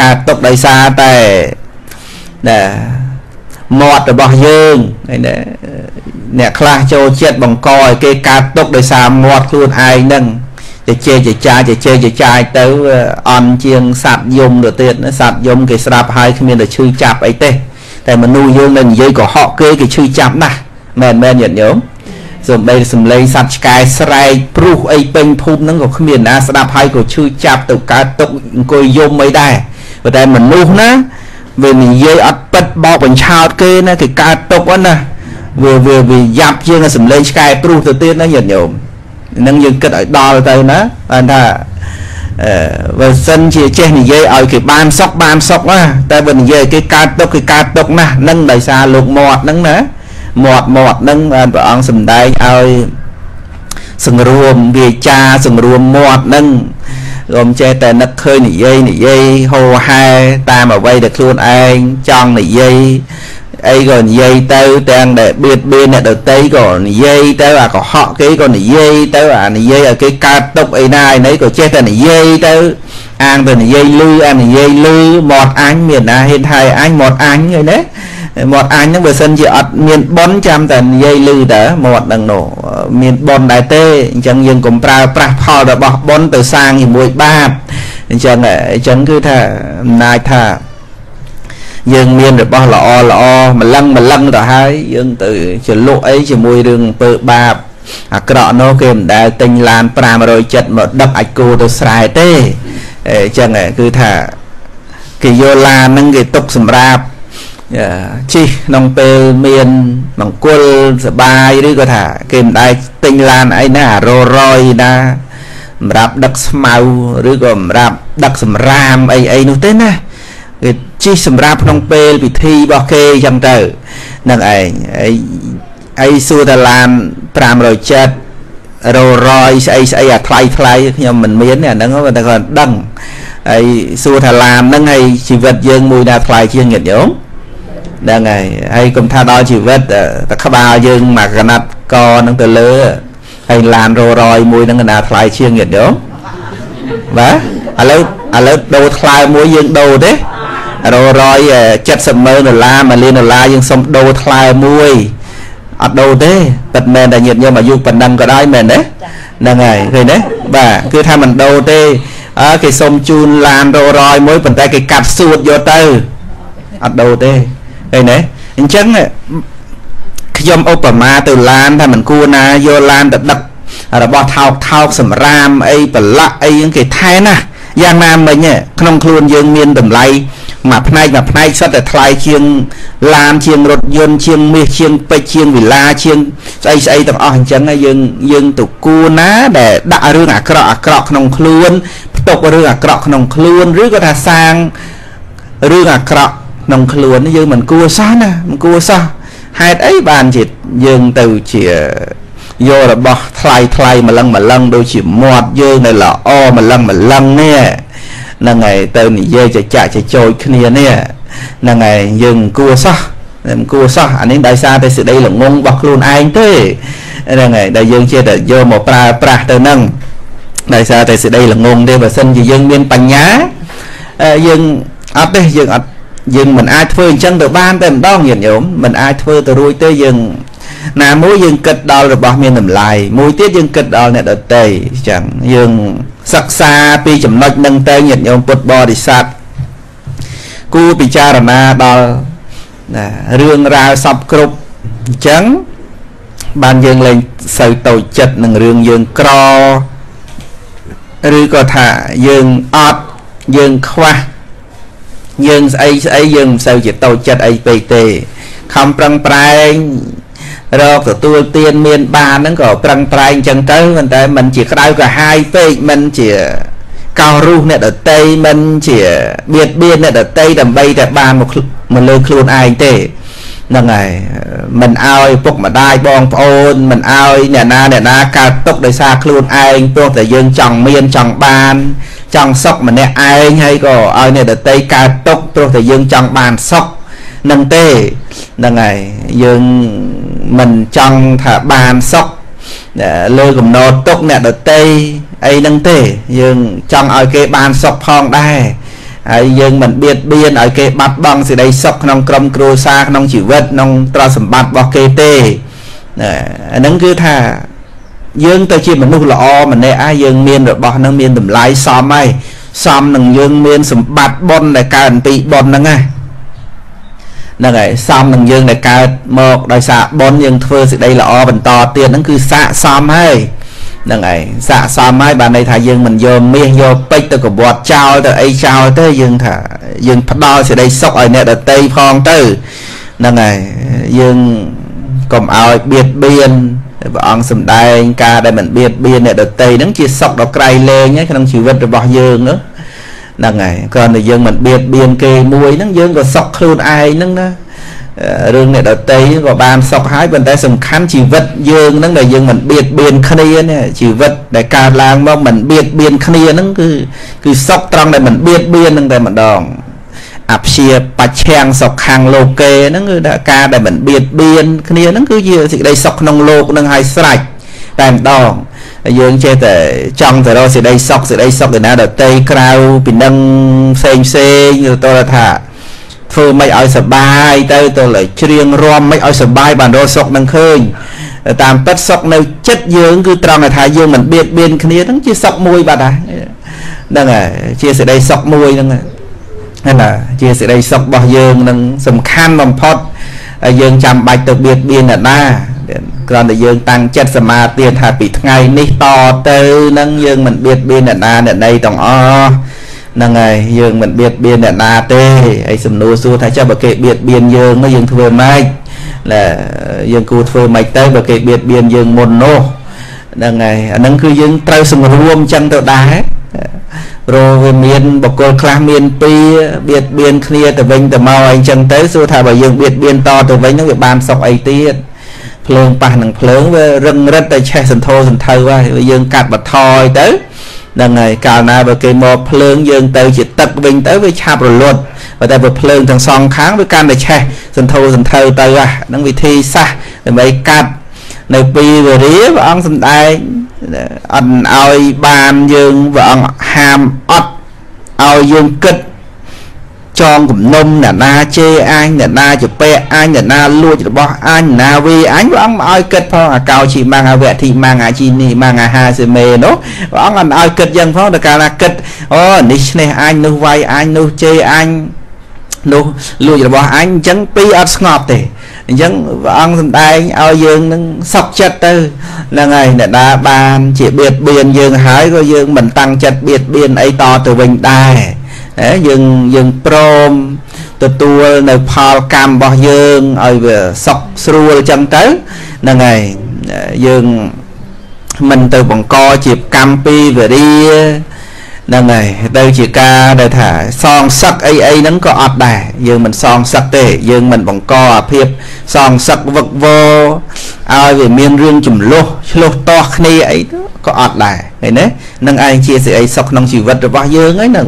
កើតទុកដោយសារតែណាមាត់របស់យើងហើយណាអ្នកខ្លះចូលចិត្តបង្កឲ្យគេកើតទុកដោយសារមាត់ខ្លួនឯងហ្នឹងជជែកចចាជជែកចចាយទៅអន់ជាងសัตว์យំទៅទៀតសัตว์យំគេស្រាប់ហើយគ្មានតែឈឺចាប់អីទេតែមនុស្សយើងនៅនិយាយកុហកគេគេឈឺចាប់ណាស់ មែនមែនញាតិញោមសំបីសំឡេងសត្វឆ្កែស្រែកព្រុសអីពេញភូមិហ្នឹងក៏គ្មានណាស្ដាប់ហើយក៏ឈឺចាប់ទៅកើតទុកអង្គុយយំអីដែរប៉ុន្តែមនុស្សណាវានិយាយអត់ពិតបោកបញ្ឆោតគេណាគេកើតទុកណាវាវាវាយ៉ាប់ជាងសំឡេងឆ្កែព្រុសទៅទៀតណាញាតិញោមនឹងយើងគិតឲ្យដល់ទៅណាបានថាអឺបើសិនជាចេះនិយាយឲ្យគេបានសុកបានសុកណាតែបើនិយាយគេកើតទុកគេកើតទុកណាស់នឹងដោយសារលោកមាត់ហ្នឹងណា មាត់មាត់ហ្នឹងបានព្រះអង្គសម្ដែងឲ្យសង្រួមវាចាសង្រួមមាត់ហ្នឹងកុំចេះតែនឹកឃើញនិយាយនិយាយហោហែតាមអ្វីដែលខ្លួនឯងចង់និយាយអីក៏និយាយទៅទាំងដែលបៀតបៀនអ្នកដតីក៏និយាយទៅអាកុហកគេក៏និយាយទៅអានិយាយឲ្យគេកើតទុកអីណាឯណីក៏ចេះតែនិយាយទៅអាងទៅនិយាយលឺអានិយាយលឺមាត់អញមានណាហ៊ានថៃអញមាត់អញហ្នឹងណា មាត់អញហ្នឹងបើសិនជាអត់មានប៉ុនចាំតែនិយាយលឺតើមាត់ហ្នឹងនោះមានប៉ុនដែរទេអញ្ចឹងយើងកុំប្រើប្រាស់ផលរបស់ប៉ុនទៅសាងជាមួយបាបអញ្ចឹងអញ្ចឹងគឺថាអំណាចថាយើងមានរបស់ល្អល្អម្លឹងម្លឹងទៅហើយយើងទៅចលក់អីជាមួយរឿងអំពើបាបអាក្រក់នោះគេមិនដែលទិញឡាន500ចិត្តមកដឹកអាចគោទៅស្រែទេអញ្ចឹងគឺថាគេយកឡានហ្នឹងគេទុកសម្រាប់ ជិះក្នុងពេលមានមង្គលសបាយឬក៏ថាគេមិនដែលទិញឡានអីណាររយណាសម្រាប់ដឹកស្មៅឬក៏សម្រាប់ដឹកសម្រាមអីអីនោះទេណាគេជិះសម្រាប់ក្នុងពេលពិធីរបស់គេអញ្ចឹងទៅនឹងឯងអីអីសួរតាឡាន570ររយស្អីស្អីអាថ្លៃថ្លៃខ្ញុំមិនមានទេអាហ្នឹងតែគាត់ដឹងហើយសួរថាឡានហ្នឹងហើយជីវិតយើងមួយណាថ្លៃជាងញាតិញោម ហ្នឹងហើយហើយកុំថាដល់ជីវិតតែក្បាលយើងមកកណាត់កហ្នឹងទៅលើហើយឡានររយមួយហ្នឹងកណាថ្លៃជាងញាតិញោមបាទឥឡូវឥឡូវដូរថ្លើមមួយយើងដូរទេររយ70ម៉ឺនដុល្លារ1លានដុល្លារយើងសុំដូរថ្លើមួយអត់ដូរទេពិតមែនតែញាតិញោមអាយុប៉ុណ្ណឹងក៏ដោយមែនទេហ្នឹងហើយឃើញទេបាទគឺថាមិនដូរទេអើគេសុំជូនឡានររយមួយប៉ុន្តែគេកាត់សួតយកទៅអត់ដូរទេ ឃើញទេអញ្ចឹងខ្ញុំឧបមាទៅឡានថាមិនគួរណាយកឡានទៅដឹករបស់ថោកថោកសម្រាមអីប្រឡាក់អីគេថែណាយ៉ាងណាមិញក្នុងខ្លួនយើងមានតម្លៃមួយផ្នែកមួយផ្នែកសុទ្ធតែថ្លៃជាងឡានជាងរថយន្តជាងមាសជាងពេជ្រជាងវិឡាជាងស្អីស្អីទាំងអស់អញ្ចឹងយើងយើងទៅគួរណាដែលដាក់រឿងអាក្រក់អាក្រក់ក្នុងខ្លួនផ្ទុករឿងអាក្រក់ក្នុងខ្លួនឬក៏ថាសាងរឿងអាក្រក់ ក្នុងខ្លួនយើងមិនគួរសោះណាមិនគួរសោះហេតុអីបានជាយើងទៅជាយករបស់ថ្លៃថ្លៃម្លឹងម្លឹងដូចជាមាត់យើងនៅល្អម្លឹងម្លឹងនេះហ្នឹងហើយទៅនិយាយចចាក់ចចោចគ្នានេះហ្នឹងហើយយើងគួរសោះមិនគួរសោះអានេះដោយសារតែសេចក្តីល្ងងរបស់ខ្លួនឯងទេហ្នឹងហើយដែលយើងជាតែយកមកប្រើប្រាស់ទៅហ្នឹងដោយសារតែសេចក្តីល្ងងទេបើសិនជាយើងមានបញ្ញាយើងអត់ទេយើងអត់ យើងមិនអាចធ្វើអញ្ចឹងទៅបានតែម្ដងញាតិញោមមិនអាចធ្វើទៅរួចទេយើងណាមួយយើងគិតដល់របស់មានតម្លៃមួយទៀតយើងគិតដល់អ្នកដតីអញ្ចឹងយើងសិក្សាពីចំណុចនឹងទៅញាតិញោមពុទ្ធបរិស័ទគួរពិចារណាដល់ណារឿងរ៉ាវសពគ្រប់អញ្ចឹងបានយើងលែងសូវតូចចិត្តនឹងរឿងយើងក្រឬក៏ថាយើងអត់យើងខ្វះ យើងស្អីស្អីយើងមិនសូវជាតូចចិត្តអីពេកទេខំប្រឹងប្រែងរកទទួលទានមានបានហ្នឹងក៏ប្រឹងប្រែងចឹងទៅប៉ុន្តែมันជាក្តៅក្រហាយពេកมันជាកោរុះអ្នកដតីមិនជាបៀតបៀនអ្នកដតីដើម្បីតែបានមកមកលើខ្លួនឯងទេ ហ្នឹងហើយមិនអោយពុកម្ដាយបងប្អូនមិនអោយអ្នកណាអ្នកណាកើតទុកដោយសារខ្លួនឯងព្រោះតែយើងចង់មានចង់បាន ចង់សុខម្នាក់ឯងហើយក៏ឲ្យអ្នកដតីកើតទុកព្រោះតែយើងចង់បានសុខនឹងទេហ្នឹងហើយយើងមិនចង់ថាបានសុខលើកំណត់ទុកអ្នកដតីអីហ្នឹងទេ យើងចង់ឲ្យគេបានសុខផងដែរ ហើយយើងមិនបៀតបៀនឲ្យគេបាត់បង់សេចក្តីសុខក្នុងក្រុមគ្រួសារក្នុងជីវិតក្នុងទ្រព្យសម្បត្តិរបស់គេទេអាហ្នឹងគឺថាយើងទៅជាមនុស្សល្អម្នាក់អាយើងមានរបស់ហ្នឹងមានតម្លៃសមហើយសមនឹងយើងមានសម្បត្តិបុណ្យដែលកើតអំពីបុណ្យហ្នឹងណាហ្នឹងហើយសមនឹងយើងដែលកើតមកដោយសារបុណ្យយើងធ្វើសេចក្តីល្អបន្តទៀតហ្នឹងគឺស័កសមហើយហ្នឹងហើយស័កសមហើយបានន័យថាយើងមិនយកមាសយកពេជ្រទៅកវត្តចោលទៅអីចោលទៅយើងថាយើងផ្ដល់សេចក្តីសុខឲ្យអ្នកដតីផងទៅហ្នឹងហើយយើងកុំឲ្យបៀតបៀនព្រះអង្គសំដែងការដែលមិនបៀតបៀនអ្នកដតីហ្នឹងជាសុខដ៏ក្រៃលែងក្នុងជីវិតរបស់យើងហ្នឹងហើយគ្រាន់តែយើងមិនបៀតបៀនគេមួយហ្នឹងយើងក៏សុខខ្លួនឯងហ្នឹងណា រឿងអ្នកដតីក៏បានសុខហើយប៉ុន្តែសំខាន់ជីវិតយើងហ្នឹងដែលយើងមិនបៀតបៀនគ្នានេះជីវិតដែលកើតឡើងមកមិនបៀតបៀនគ្នាហ្នឹងគឺគឺសុខត្រង់ដែលមិនបៀតបៀនហ្នឹងតែម្ដងអព្យាបច្ឆាំងសុខខាងលោកេហ្នឹងគឺការដែលមិនបៀតបៀនគ្នាហ្នឹងគឺជាសេចក្តីសុខក្នុងលោកហ្នឹងហើយស្រេចតែម្ដងយើងចេះតែចង់ទៅរកសេចក្តីសុខសេចក្តីសុខឯណាដតីក្រៅពីនឹងផ្សេងផ្សេងទៅថា ធ្វើមិនឲ្យសបាយទៅទៅលើច្រៀងរំមិនឲ្យសបាយបានរកសុខនឹងឃើញតាមពិតសុខនៅចិត្តយើងគឺត្រង់ថាយើងមិនបៀតបៀនគ្នាហ្នឹងជាសុខមួយបាត់ហើយហ្នឹងហើយជាសេចក្តីសុខមួយហ្នឹងហ្នឹងណាជាសេចក្តីសុខរបស់យើងនឹងសំខាន់បំផុតហើយយើងចាំបាច់ទៅបៀតបៀនអ្នកណាគ្រាន់តែយើងតាំងចិត្តសមាធិថាពីថ្ងៃនេះតទៅនឹងយើងមិនបៀតបៀនអ្នកណាអ្នកណីទាំងអស់ ហ្នឹងហើយយើងមិនបៀតបៀនអ្នកណាទេហើយសំណួរសួរថាចុះបើគេបៀតបៀនយើងនោះយើងធ្វើម៉េចណាយើងគួរធ្វើម៉េចទៅបើគេបៀតបៀនយើងមុននោះហ្នឹងហើយអាហ្នឹងគឺយើងត្រូវសម្រួមចឹងទៅដែរព្រោះវាមានបកគលខ្លះមានពីរបៀតបៀនគ្នាទៅវិញទៅមកអីចឹងទៅសួរថាបើយើងបៀតបៀនតទៅវិញហ្នឹងវាបានសុខអីទៀតភ្លើងប៉ះនឹងភ្លើងវារឹងរិតតែឆេះសន្ធោសន្ធៅហើយយើងកាត់បន្ថយទៅ ហ្នឹងហើយកាលណាបើគេមកភ្លើងយើងទៅជាទឹកវិញទៅវាឆាប់រលត់ប៉ុន្តែបើភ្លើងទាំងសងខាងវាកាន់តែឆេះសន្ធោសន្ធៅទៅហ្នឹងវិធីសាស្ត្រដើម្បីកាត់នៅពីវេរាព្រះអង្គសំដែងអត់ឲ្យបានយើងព្រះអង្គហាមអត់ឲ្យយើងគិត ចងគំនុំអ្នកណាជេរអញអ្នកណាជពាក់អញអ្នកណាលួចរបស់អញណាវីអញព្រះអង្គមិនឲ្យគិតផងអាកោជីម៉ាំងអាវៈធីម៉ាំងអាជីនេះម៉ាំងអាហាសេមេនោះព្រះអង្គមិនឲ្យគិតយ៉ាងផងដល់កាលណាគិតអូនេះឈ្នះអញនោះវាយអញនោះជេរអញនោះលួចរបស់អញអញ្ចឹងពីរអត់ស្ងប់ទេអញ្ចឹងព្រះអង្គសម្ដែងឲ្យយើងនឹងសក់ចិត្តទៅហ្នឹងហើយអ្នកណាបានជាបៀតបៀនយើងហើយក៏យើងមិនតាំងចិត្តបៀតបៀនអីតទៅវិញដែរ យើងយើងព្រមទទួលនៅផលកម្មរបស់យើងឲ្យវាសុខស្រួលចឹងទៅហ្នឹងហើយយើងមិនទៅបង្កជាកម្មពីវរិយហ្នឹងហើយទៅជាការដែលថាសងសឹកអីអីហ្នឹងក៏អត់ដែរយើងមិនសងសឹកទេយើងមិនបង្កអាភាពសងសឹកវឹកវរឲ្យវាមានរឿងចំលោះឆ្លោះតោះគ្នាអី ក៏អត់ដែរឃើញទេនឹងឯងជាសេចក្តីសុខក្នុងជីវិតរបស់យើងហ្នឹងហ្នឹង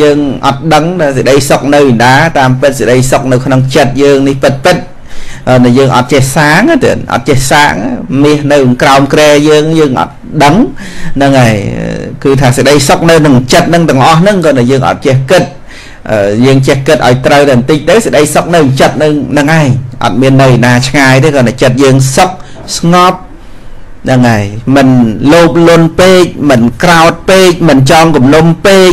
យើងអត់ដឹងថាសេចក្តីសុខនៅឯណាតាមពិតសេចក្តីសុខនៅក្នុងចិត្តយើងនេះពិតពិតតែយើងអត់ចេះសាងទេអត់ចេះសាងមាសនៅក្រោមក្រែយើងយើងអត់ដឹងហ្នឹងហើយគឺថាសេចក្តីសុខនៅក្នុងចិត្តនឹងទាំងអស់ហ្នឹងក៏តែយើងអត់ចេះគិតយើងចេះគិតឲ្យត្រូវតែបន្តិចទៅសេចក្តីសុខនៅចិត្តនឹងហ្នឹងឯងអត់មាននៅណាឆ្ងាយទេគ្រាន់តែចិត្តយើងសុខស្ងប់ ហ្នឹងហើយមិនលោភលន់ពេកមិនក្រោតពេកមិនចង់គំនុំពេក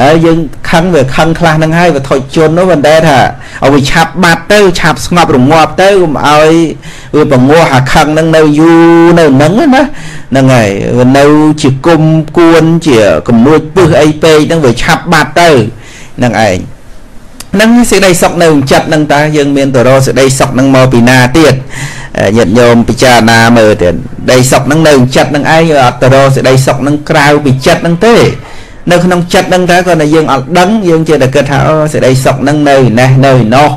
ហើយយើងខឹងវាខឹងខ្លះហ្នឹងហើយវាថុចជន់នោះមិនដែលថាឲ្យវាឆាប់បាត់ទៅឆាប់ស្ងប់រងាប់ទៅកុំឲ្យវាបង្ងាស់អាខឹងហ្នឹងនៅយូរនៅហ្នឹងណាហ្នឹងហើយវានៅជាគុំគួនជាគំនួចពឹសអីពេកហ្នឹងវាឆាប់បាត់ទៅហ្នឹងឯងនឹងសេចក្តីសុខនៅចិត្តនឹងតើយើងមានតរសេចក្តីសុខនឹងមកពីណាទៀត ញាតិញោមពិចារណាមើលទៀតដីសុខនឹងនៅចិត្តនឹងឯងអត់តរសេចក្តីសុខនឹងក្រៅពីចិត្តនឹងទេនៅក្នុងចិត្តនឹងតើគាត់តែយើងអត់ដឹងយើងជាតែគិតថាអូសេចក្តីសុខនឹងនៅណេះនៅនោះ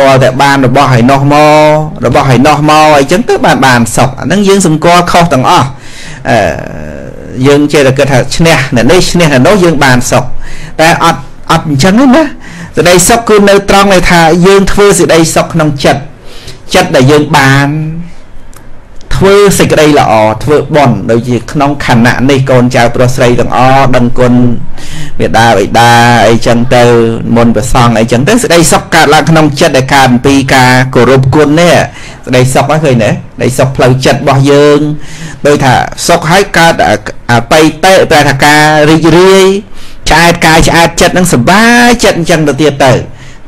តើតែបានរបស់ឲ្យនោះមករបស់ឲ្យនោះមកអីចឹងទៅបានបានសុខអាហ្នឹងយើងសម្គាល់ខុសទាំងអស់អឺយើងចេះតែគិតថាឈ្នះអ្នកនេះឈ្នះអ្នកនោះយើងបានសុខតែអត់អត់អញ្ចឹងណាសេចក្តីសុខគឺនៅត្រង់នៃថាយើងធ្វើសេចក្តីសុខក្នុងចិត្ត ចិត្តដែលយើងបានធ្វើសេចក្តីល្អធ្វើបុណ្យដូចជាក្នុងខណៈនេះកូនចៅប្រុសស្រីទាំងអស់ដឹងគុណមេដាបិតាអីចឹងទៅមុនប្រសងអីចឹងទៅសេចក្តីសុខកើតឡើងក្នុងចិត្តដែលកើតអំពីការគោរពគុណនេះសេចក្តីសុខហ្នឹងឃើញទេសេចក្តីសុខផ្លូវចិត្តរបស់យើងដូចថាសុខហើយកើតអបិតេប្រែថាការរីករាយឆ្អែតកាយឆ្អែតចិត្តនឹងសុបាយចិត្តអញ្ចឹងទៅទៀតទៅ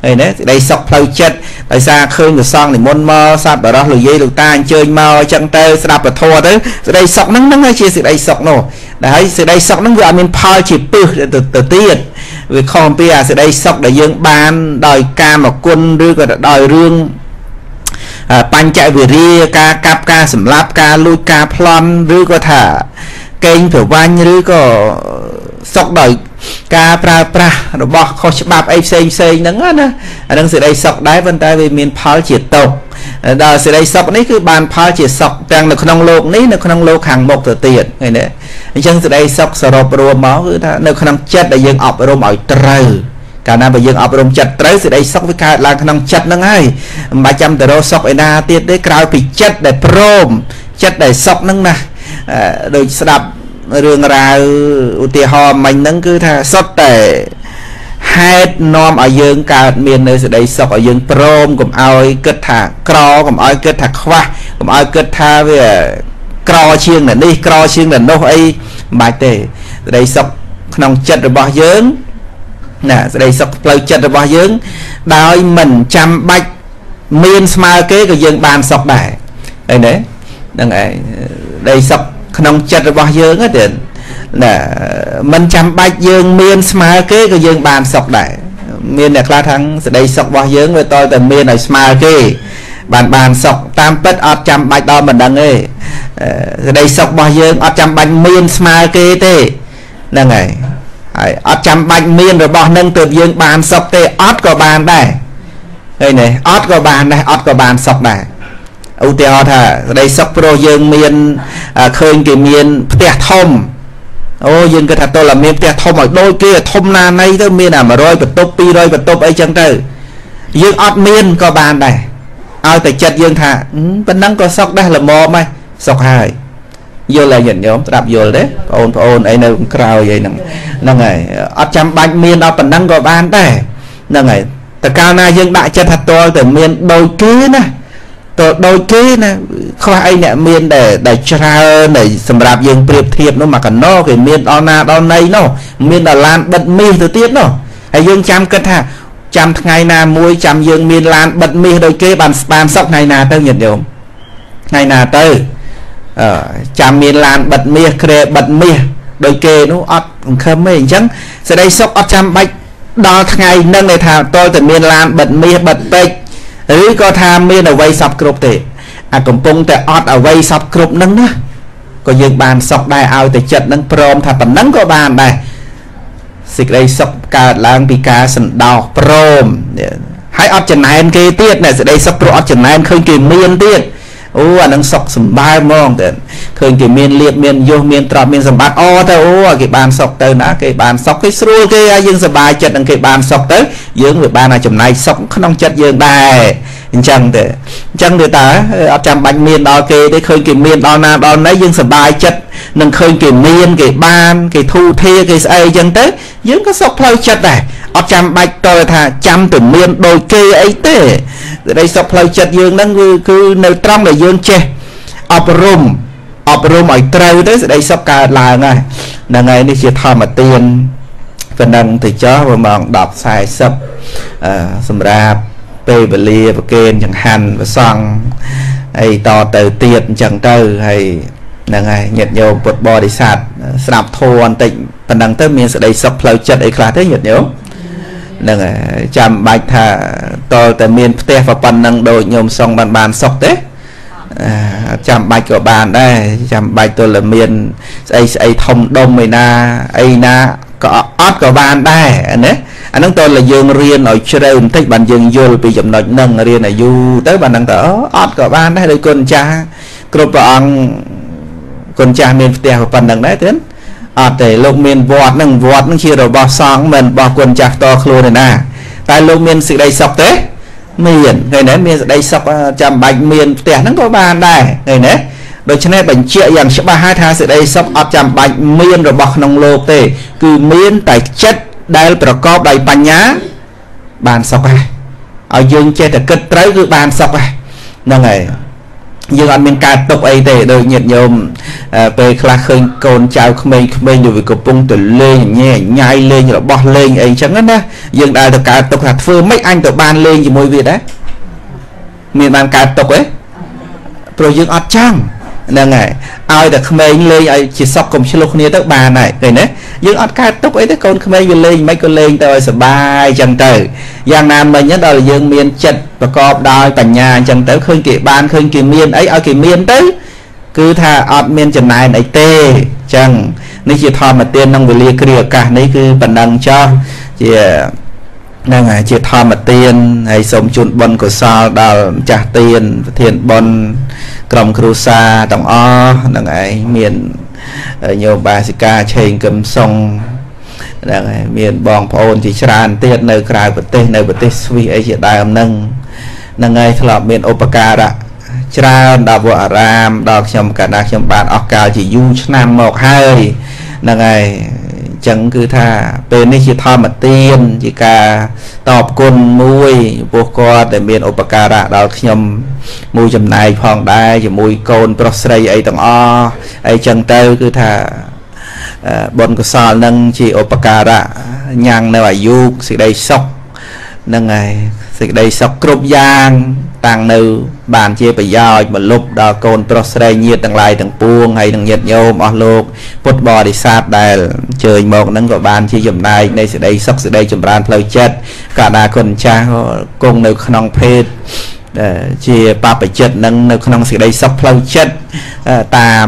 ឃើញទេសេចក្តីសុខផ្លូវចិត្តដោយសារឃើញព្រះសង្ឃនិមន្តមកសត្វបរោះលោកយាយលោកតាអញ្ជើញមកអញ្ចឹងទៅស្ដាប់ពធទៅសេចក្តីសុខហ្នឹងហ្នឹងជាសេចក្តីសុខនោះដែលហើយសេចក្តីសុខហ្នឹងវាអត់មានផលជាពឹសទៅទៀតវាខុសអំពីអាសេចក្តីសុខដែលយើងបានដោយកាមគុណឬក៏ដោយរឿងបញ្ចវិរិយការកាប់ការសម្លាប់ការលួចការប្លន់ឬក៏ថា កេងប្រវាញ់ឬក៏សុខដោយ ការប្រើប្រាស់របស់ខុសច្បាប់អីផ្សេងផ្សេងហ្នឹងណាអានឹងសេចក្តីសុខដែរប៉ុន្តែវាមានផលជាទុកដល់សេចក្តីសុខនេះគឺបានផលជាសុខទាំងនៅក្នុងโลกនេះនៅក្នុងโลกខាងមុខទៅទៀតឃើញទេអញ្ចឹងសេចក្តីសុខសរុបរួមមកគឺថានៅក្នុងចិត្តដែលយើងអប់រំឲ្យត្រូវកាលណាបើយើងអប់រំចិត្តត្រូវសេចក្តីសុខវាកើតឡើងក្នុងចិត្តហ្នឹងហើយមិនបាច់ចាំទៅរកសុខឯណាទៀតទេក្រៅពីចិត្តដែលព្រមចិត្តដែលសុខហ្នឹងណាដូចស្ដាប់ រឿងរ៉ាវឧទាហរណ៍មិញហ្នឹងគឺថាសុទ្ធតែហេតុនាំឲ្យយើងកើតមាននៅសេចក្តីសុខឲ្យយើងព្រមកុំឲ្យគិតថាក្រកុំឲ្យគិតថាខ្វះកុំឲ្យគិតថាវាក្រជាងនេះក្រជាងនោះអីមិនបាច់ទេសេចក្តីសុខក្នុងចិត្តរបស់យើងណាសេចក្តីសុខផ្លូវចិត្តរបស់យើង ដោយមិនចាំបាច់មានស្មើគេក៏យើងបានសុខដែរឃើញទេហ្នឹងឯងដីសុខ ក្នុងចិត្តរបស់យើងទេណាមិនចាំបាច់យើងមានស្មើគេក៏យើងបានសុខដែរមានអ្នកខ្លះថាងសេចក្តីសុខរបស់យើងវាតលតែមានឲ្យស្មើគេបានបានសុខតាមពិតអត់ចាំបាច់ដល់មិនដឹងទេសេចក្តីសុខរបស់យើងអត់ចាំបាច់មានស្មើគេទេហ្នឹងហើយហើយអត់ចាំបាច់មានរបស់នឹងទើបយើងបានសុខទេអត់ក៏បានដែរឃើញទេអត់ក៏បានដែរអត់ក៏បានសុខដែរ ឧទាហរណ៍ថាក្តីសុខព្រោះយើងមានឃើញគេមានផ្ទះធំអូយើងគិតថាតើមានផ្ទះធំឲ្យដូចគេធំណាណីទៅមានតែ100បន្ទប់200បន្ទប់អីចឹងទៅយើងអត់មានក៏បានដែរឲ្យតែចិត្តយើងថាប៉ុណ្ណឹងក៏សុខដែរល្មមហើយសុខហើយយល់ហើយញាតិញោមស្ដាប់យល់ទេបងប្អូនអីនៅក្រៅអីហ្នឹងហ្នឹងហើយអត់ចាំបាច់មានដល់ប៉ុណ្ណឹងក៏បានដែរហ្នឹងហើយតើកាលណាយើងដាក់ចិត្តថាតលតែមានដូចគេណា តើដូចគេណាខ្វះអីអ្នកមានដែលដែលច្រើនដែលសម្រាប់យើងប្រៀបធៀបនោះមកកណោគេមានដល់ណាដល់ណីនោះមានដល់ឡានបិទមាសទៅទៀតនោះហើយយើងចាំគិតថាចាំថ្ងៃណាមួយចាំយើងមានឡានបិទមាសដូចគេបានបានសុខថ្ងៃណាទៅញាតិញោមថ្ងៃណាទៅអឺចាំមានឡានបិទមាសក្រែបិទមាសដូចគេនោះអត់សង្ឃឹមទេអញ្ចឹងសេចក្តីសុខអត់ចាំបាច់ដល់ថ្ងៃនឹងឯថាតើតែមានឡានបិទមាសបិទពេជ្រ ឬក៏ថាមានអវ័យសពគ្រប់ទេអាកំពុងតែអត់អវ័យសពគ្រប់នឹងណាក៏យើងបានសុខដែរឲ្យតែចិត្តនឹងព្រមថាប៉ុណ្ណឹងក៏បានដែរសេចក្តីសុខកើតឡើងពីការសន្តោសព្រមហើយអត់ចំណែនគេទៀតណែសេចក្តីសុខព្រោះអត់ចំណែនឃើញគេមានទៀត អូអានឹងសុខសម្បើមហ្មងទៅឃើញគេមានលៀបមានយសមានទ្រព្យមានសម្បត្តិអូទៅអូគេបានសុខទៅណាគេបានសុខគេស្រួលគេឲ្យយើងសប្បាយចិត្តនឹងគេបានសុខទៅយើងវាបានឲ្យចំណែកសុខក្នុងចិត្តយើងដែរអញ្ចឹងទៅអញ្ចឹងវាតើអត់ចាំបាច់មានដល់គេទេឃើញគេមានដល់ណាដល់ណីយើងសប្បាយចិត្តនឹងឃើញគេមានគេបាន គេធូរធារគេស្អីអញ្ចឹងទៅយើងក៏សុខផ្លូវចិត្តដែរ អត់ចាំបាច់តើថាចាំតែមានដូចគេអីទេសេចក្តីសុខផ្លូវចិត្តយើងហ្នឹងគឺគឺនៅត្រង់ដែលយើងចេះអប់រំអប់រំឲ្យត្រូវទៅសេចក្តីសុខកើតឡើងហើយហ្នឹងហើយនេះជាធម្មទានប៉ុណ្ណឹងទៅចោះប្រហែល10:40អឺសម្រាប់ពេលវេលាប្រគេនចង្ហាន់ប្រសង់ហើយតទៅទៀតអញ្ចឹងទៅហើយហ្នឹងហើយញាតិញោមពុទ្ធបរិស័ទស្ដាប់ធម៌បន្តិចប៉ុណ្ណឹងទៅមានសេចក្តីសុខផ្លូវចិត្តអីខ្លះទេញាតិញោមហ្នឹងហើយចាំបាច់ថាតលតែមានផ្ទះប៉ុណ្ណឹងដូចញោមសងបានបានសុខទេចាំបាច់ក៏បានដែរចាំបាច់ទល់តែមានស្អីស្អីធំដុំឯណាអីណាក៏អត់ក៏បានដែរណាអាហ្នឹងតើយើងរៀនឲ្យជ្រៅបន្តិចបានយើងយល់ពីចំណុចហ្នឹងរៀនឲ្យយូរទៅបានហ្នឹងតើអត់ក៏បានដែរដោយគុណចាស់គ្រប់ព្រះអង្គគុណចាស់មានផ្ទះប៉ុណ្្នឹងដែរទេ អត់ទេលោកមានវត្តហ្នឹងវត្តហ្នឹងជារបស់សង្ឃមិនរបស់គុណចាស់តខ្លួនទេណាតែលោកមានសេចក្តីសុខទេមានឃើញទេមានសេចក្តីសុខចាំបាច់មានផ្ទះហ្នឹងក៏បានដែរឃើញទេដូច្នេះបញ្ជាក់យ៉ាងច្បាស់ហើយថាសេចក្តីសុខអត់ចាំបាច់មានរបស់ក្នុងលោកទេ គឺមានតែចិត្តដែលប្រកបដោយបញ្ញា បានសុខហើយឲ្យយើងចេះតែគិតត្រូវគឺបានសុខហើយហ្នឹងហើយ យើងអត់មានការຕົកអីទេដូចញាតិញោមពេលខ្លះឃើញកូនចៅក្មេងៗដូចវាកំពុងទៅលេងញ៉ែញ៉ាយលេងរបស់លេងអីចឹងណាយើងដើរទៅកើតຕົកថាធ្វើម៉េចអញទៅបានលេងជាមួយវាដែរមានបានកើតຕົកទេព្រោះយើងអត់ចង់ ហ្នឹងហើយឲ្យតែក្មេងលេងឲ្យជាសក់កុំឆ្លុះគ្នាទៅបានហើយឃើញទេយើងអត់កើតទុកអីទេកូនក្មេងវាលេងមិនក៏លេងទៅឲ្យសុបាយអញ្ចឹងទៅយ៉ាងណាមិញដល់យើងមានចិត្តប្រកបដោយបញ្ញាអញ្ចឹងទៅឃើញគេបានឃើញគេមានអីឲ្យគេមានទៅគឺថាអត់មានចំណែនអីទេអញ្ចឹងនេះជាធម្មទានក្នុងវេលាគ្រាឱកាសនេះគឺបណ្ដឹងចោះជា ហ្នឹងហើយជាធម្មទានហើយសូមជូនបុណ្យកុសលដល់ម្ចាស់ទានប្រធានបុណ្យក្រុមគ្រួសារទាំងអស់ហ្នឹងហើយមានញោមបាសិកាឆេងកឹមសុងហ្នឹងហើយមានបងប្អូនជាច្រើនទៀតនៅក្រៅប្រទេសនៅប្រទេសស្វីសអីជាដើមហ្នឹងហ្នឹងហើយធ្លាប់មានឧបការៈច្រើនដល់វត្តអារាមដល់ខ្ញុំកាលណាខ្ញុំបានអស់កាលជាយូរឆ្នាំមកហើយហ្នឹងហើយ ចឹងគឺថាពេលនេះជាធម្មទានជាការតបគុណមួយពោះគាត់ដែលមានឧបការៈដល់ខ្ញុំមួយចំណែកផងដែរជាមួយកូនប្រុសស្រីអីទាំងអស់អីចឹងទៅគឺថាបុណ្យកុសលនឹងជាឧបការៈញ៉ាំងនៅអាយុសេចក្តីសុខ នឹងហើយសេចក្តីសុខគ្រប់យ៉ាង តាំងនៅបានជាប្រយោជន៍បលុបដល់កូនប្រុសស្រីញាតិទាំងឡាយទាំងពួងហើយនឹងញាតិញោមអស់លោកពុទ្ធបរិស័ទដែលអញ្ជើញមកហ្នឹងក៏បានជាចំណែកនៃសេចក្តីសុខសេចក្តីចម្រើនផ្លូវចិត្តកាលណាគុណចាស់គង់នៅក្នុងភេទជាបបចិត្តនឹងនៅក្នុងសេចក្តីសុខផ្លូវចិត្តតាម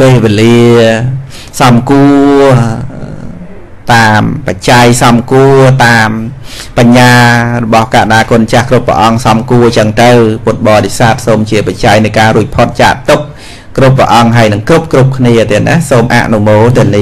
ពេលវេលាសំគួរ តាមបច្ច័យសំគួរតាមបញ្ញារបស់កដាគុណចាស់គ្រប់ព្រះអង្គសំគួរចឹងទៅពុទ្ធបរិស័ទសូមជាបច្ច័យនៃការរួចផុតចាកទុកគ្រប់ព្រះអង្គហើយនឹងគ្រប់គ្រប់គ្នាទៀតណាសូមអនុមោទនា